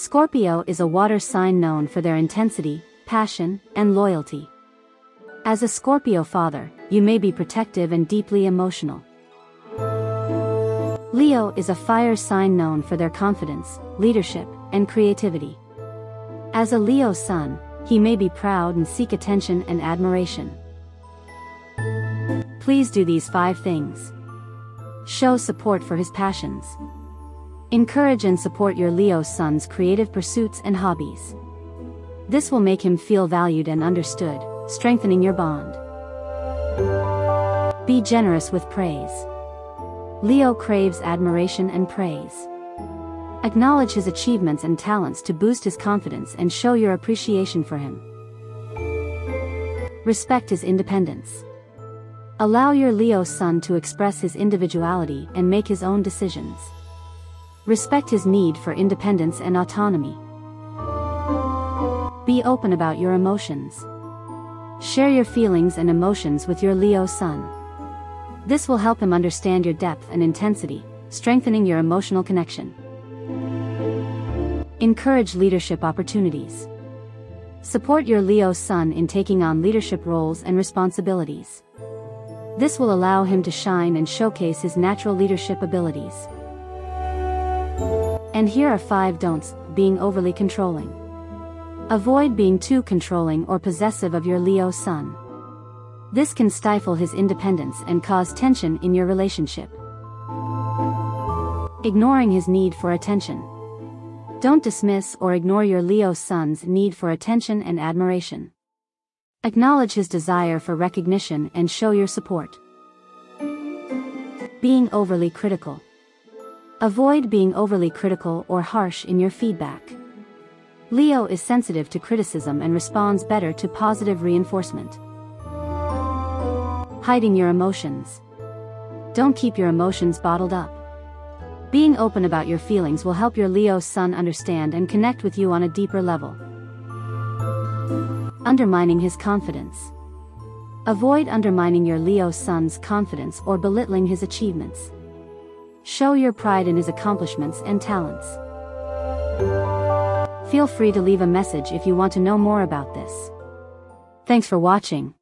Scorpio is a water sign known for their intensity, passion, and loyalty. As a Scorpio father, you may be protective and deeply emotional. Leo is a fire sign known for their confidence, leadership, and creativity. As a Leo son, he may be proud and seek attention and admiration. Please do these five things. Show support for his passions. Encourage and support your Leo son's creative pursuits and hobbies. This will make him feel valued and understood, strengthening your bond. Be generous with praise. Leo craves admiration and praise. Acknowledge his achievements and talents to boost his confidence and show your appreciation for him. Respect his independence. Allow your Leo son to express his individuality and make his own decisions. Respect his need for independence and autonomy. Be open about your emotions. Share your feelings and emotions with your Leo son. This will help him understand your depth and intensity, strengthening your emotional connection. Encourage leadership opportunities. Support your Leo son in taking on leadership roles and responsibilities. This will allow him to shine and showcase his natural leadership abilities. And here are 5 don'ts, being overly controlling. Avoid being too controlling or possessive of your Leo son. This can stifle his independence and cause tension in your relationship. Ignoring his need for attention. Don't dismiss or ignore your Leo son's need for attention and admiration. Acknowledge his desire for recognition and show your support. Being overly critical. Avoid being overly critical or harsh in your feedback. Leo is sensitive to criticism and responds better to positive reinforcement. Hiding your emotions. Don't keep your emotions bottled up. Being open about your feelings will help your Leo son understand and connect with you on a deeper level undermining his confidence. Avoid undermining your Leo son's confidence or belittling his achievements. Show your pride in his accomplishments and talents. Feel free to leave a message if you want to know more about this. Thanks for watching.